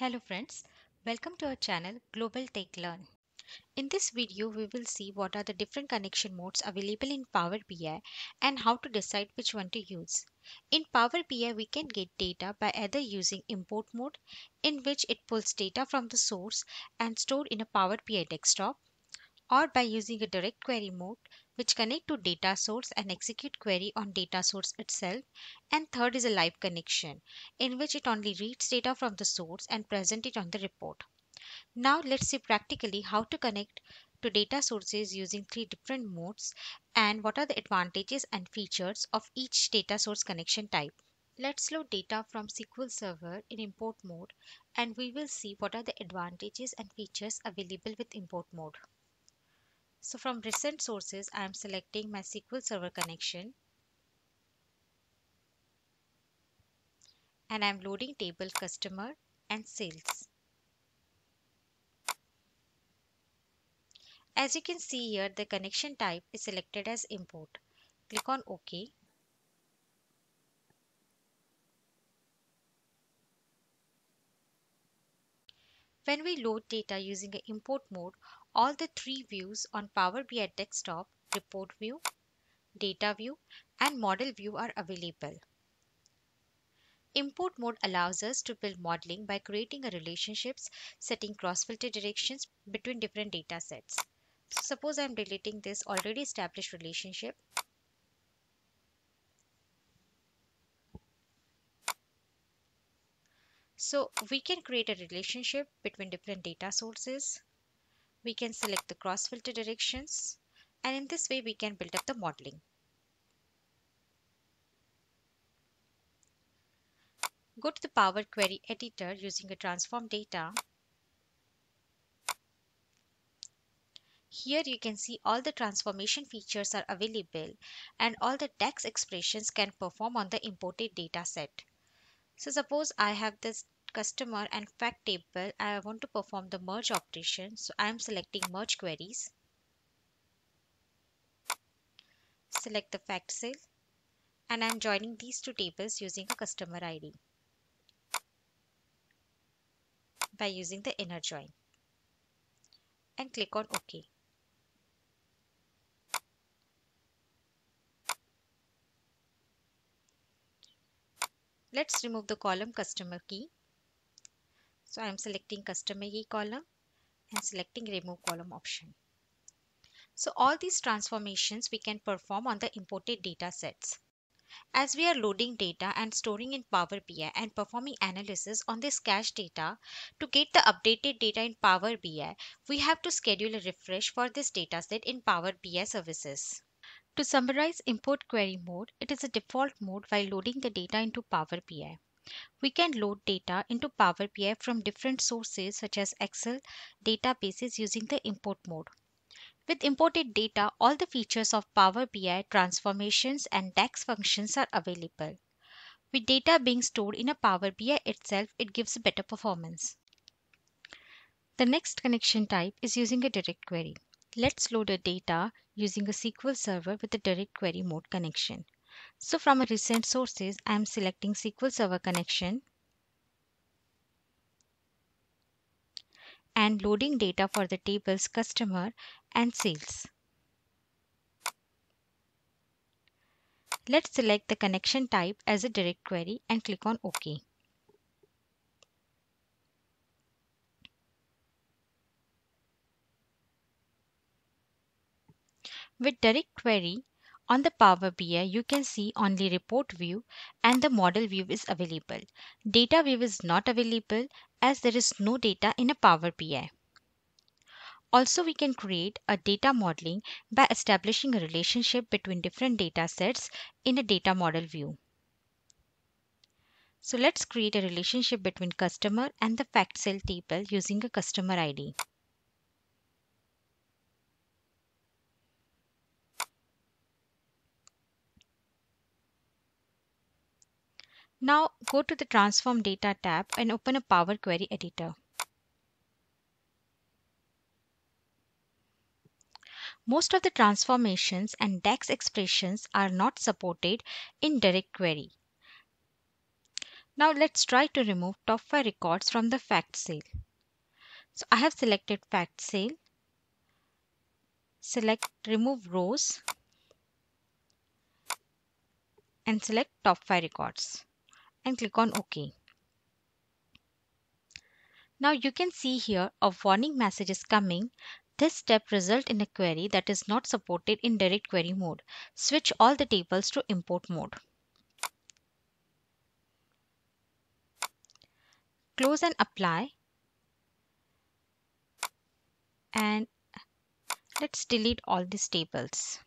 Hello friends, welcome to our channel Global Tech Learn. In this video, we will see what are the different connection modes available in Power BI and how to decide which one to use. In Power BI, we can get data by either using import mode, in which it pulls data from the source and stored in a Power BI desktop, or by using a direct query mode which connect to data source and execute query on data source itself. And third is a live connection in which it only reads data from the source and present it on the report. Now let's see practically how to connect to data sources using three different modes and what are the advantages and features of each data source connection type. Let's load data from SQL Server in import mode and we will see what are the advantages and features available with import mode. So from recent sources, I am selecting my SQL Server connection. And I am loading table customer and sales. As you can see here, the connection type is selected as import. Click on OK. When we load data using an import mode, all the three views on Power BI desktop, report view, data view and model view are available. Import mode allows us to build modeling by creating a relationships, setting cross-filter directions between different data sets. So suppose I'm deleting this already established relationship. So we can create a relationship between different data sources we can select the cross filter directions and in this way we can build up the modeling. Go to the Power Query editor using a transform data. Here you can see all the transformation features are available and all the DAX expressions can perform on the imported data set. So suppose I have this customer and fact table, I want to perform the merge operation. So I am selecting merge queries. Select the fact sale and I'm joining these two tables using a customer ID by using the inner join and click on OK. Let's remove the column customer key so I am selecting customer key column and selecting remove column option. So all these transformations we can perform on the imported data sets. As we are loading data and storing in Power BI and performing analysis on this cache data, to get the updated data in Power BI, we have to schedule a refresh for this dataset in Power BI services. To summarize import query mode, it is a default mode while loading the data into Power BI. We can load data into Power BI from different sources such as Excel, databases using the import mode. With imported data, all the features of Power BI transformations and DAX functions are available. With data being stored in a Power BI itself, it gives a better performance. The next connection type is using a direct query. Let's load a data using a SQL Server with a direct query mode connection. So from a recent sources, I am selecting SQL Server connection and loading data for the tables customer and sales. Let's select the connection type as a direct query and click on OK. With direct query, on the Power BI, you can see only report view and the model view is available. Data view is not available as there is no data in a Power BI. Also, we can create a data modeling by establishing a relationship between different data sets in a data model view. So let's create a relationship between customer and the fact sale table using a customer ID. Now go to the Transform Data tab and open a Power Query Editor. Most of the transformations and DAX expressions are not supported in direct query. Now let's try to remove top 5 records from the fact sale. So I have selected fact sale. Select remove rows and select top 5 records and click on OK. Now you can see here a warning message is coming. This step result in a query that is not supported in direct query mode. Switch all the tables to import mode. Close and apply. And let's delete all these tables.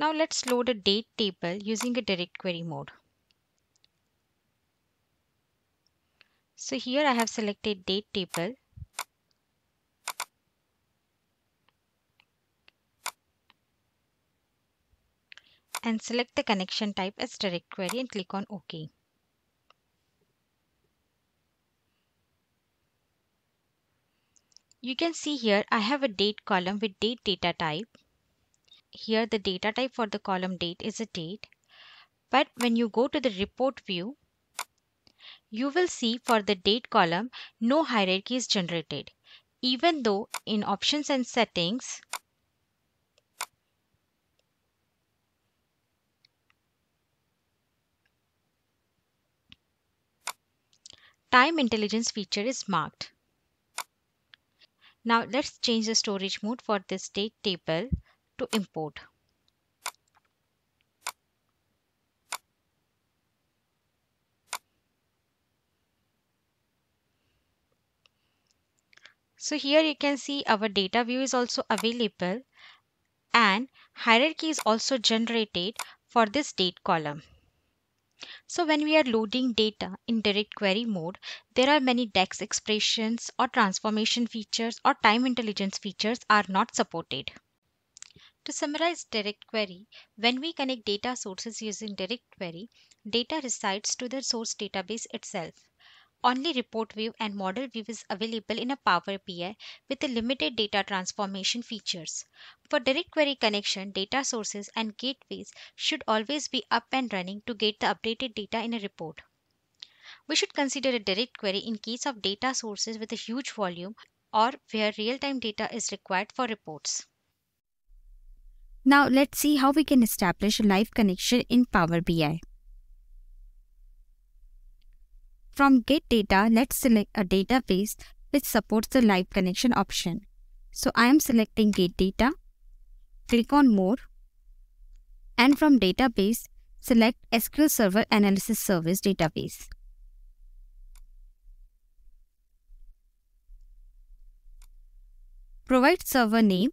Now let's load a date table using a direct query mode. So here I have selected date table. And select the connection type as direct query and click on OK. You can see here I have a date column with date data type here the data type for the column date is a date. But when you go to the report view, you will see for the date column, no hierarchy is generated. Even though in options and settings, time intelligence feature is marked. Now let's change the storage mode for this date table to import. So here you can see our data view is also available and hierarchy is also generated for this date column. So when we are loading data in direct query mode, there are many DAX expressions or transformation features or time intelligence features are not supported. To summarize direct query, when we connect data sources using direct query, data resides to the source database itself. Only report view and model view is available in a Power BI with a limited data transformation features. For direct query connection, data sources and gateways should always be up and running to get the updated data in a report. We should consider a direct query in case of data sources with a huge volume or where real-time data is required for reports. Now let's see how we can establish a live connection in Power BI. From Get Data, let's select a database which supports the live connection option. So I am selecting Get Data, click on More, and from Database, select SQL Server Analysis Service Database. Provide server name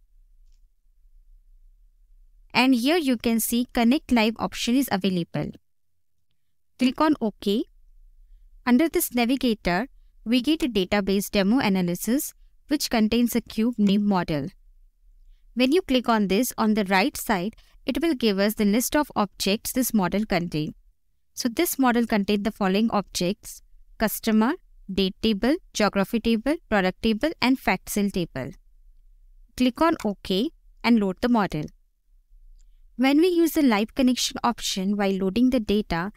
and here you can see connect live option is available. Click on OK. Under this navigator, we get a database demo analysis which contains a cube name model. When you click on this on the right side, it will give us the list of objects this model contains. So this model contains the following objects, customer, date table, geography table, product table and fact sale table. Click on OK and load the model. When we use the live connection option while loading the data,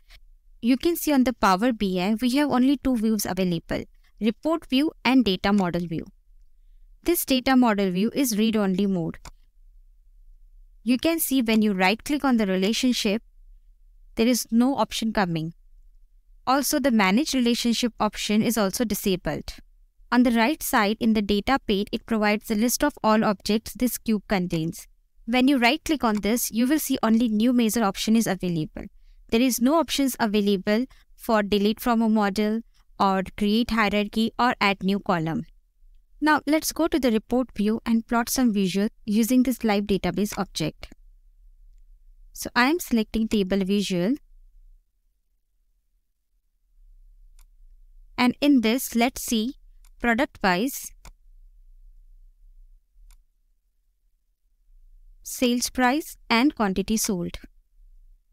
you can see on the Power BI we have only two views available, report view and data model view. This data model view is read-only mode. You can see when you right-click on the relationship, there is no option coming. Also, the Manage Relationship option is also disabled. On the right side in the data page, it provides a list of all objects this cube contains. When you right click on this, you will see only new measure option is available. There is no options available for delete from a model or create hierarchy or add new column. Now let's go to the report view and plot some visual using this live database object. So I am selecting table visual and in this let's see product wise sales price and quantity sold.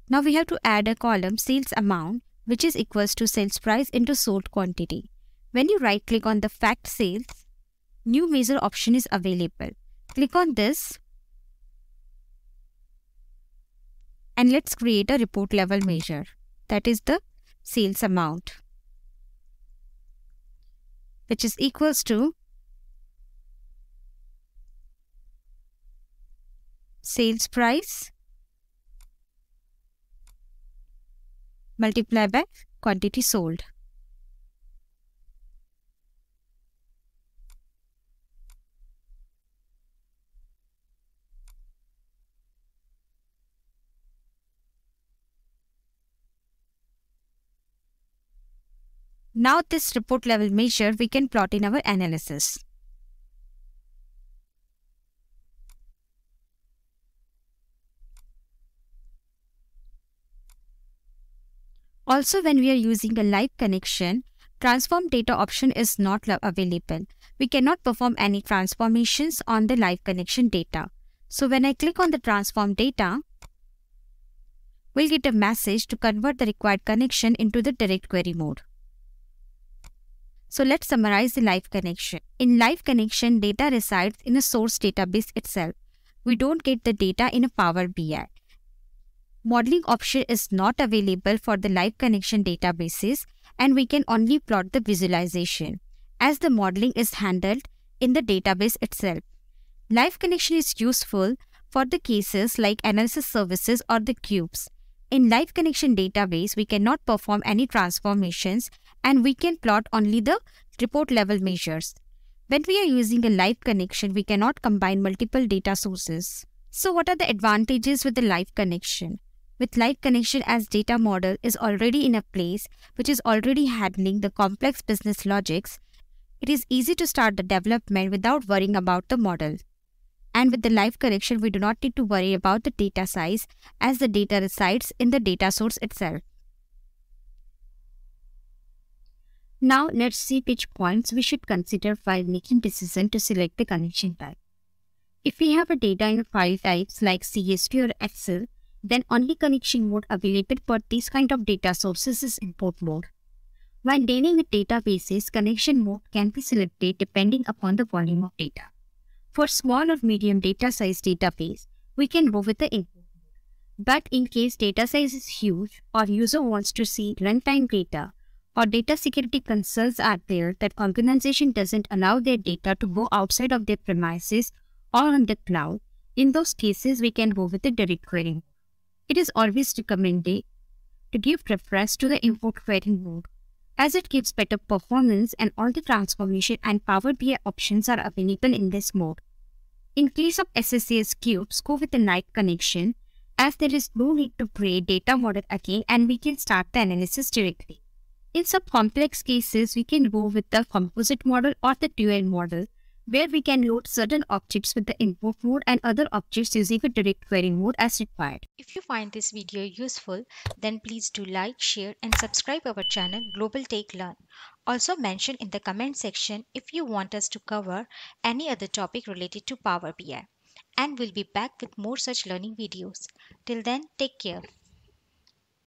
Now we have to add a column sales amount which is equals to sales price into sold quantity. When you right click on the fact sales, new measure option is available. Click on this and let's create a report level measure that is the sales amount which is equals to sales price multiply by quantity sold. Now this report level measure we can plot in our analysis. Also when we are using a live connection, transform data option is not available. We cannot perform any transformations on the live connection data. So when I click on the transform data, we'll get a message to convert the required connection into the direct query mode. So let's summarize the live connection. In live connection, data resides in a source database itself. We don't get the data in a Power BI. Modeling option is not available for the live connection databases and we can only plot the visualization as the modeling is handled in the database itself. Live connection is useful for the cases like analysis services or the cubes. In live connection database, we cannot perform any transformations and we can plot only the report level measures. When we are using a live connection, we cannot combine multiple data sources. So what are the advantages with the live connection? With live connection as data model is already in a place which is already handling the complex business logics, it is easy to start the development without worrying about the model. And with the live connection, we do not need to worry about the data size as the data resides in the data source itself. Now let's see which points we should consider while making decision to select the connection type. If we have a data in file types like CSV or Excel, then only connection mode available for this kind of data sources is import mode. When dealing with databases, connection mode can be selected depending upon the volume of data. For small or medium data size database, we can go with the import mode. But in case data size is huge or user wants to see runtime data, or data security concerns are there that organization doesn't allow their data to go outside of their premises or on the cloud, in those cases we can go with the direct query. It is always recommended to give preference to the import query mode as it gives better performance and all the transformation and Power BI options are available in this mode. In case of SSAS cubes, go with the live connection as there is no need to create data model again and we can start the analysis directly. In some complex cases, we can go with the composite model or the dual model, where we can load certain objects with the import mode and other objects using a direct query mode as required. If you find this video useful, then please do like, share and subscribe our channel Global Tech Learn. Also mention in the comment section if you want us to cover any other topic related to Power BI. And we'll be back with more such learning videos. Till then, take care.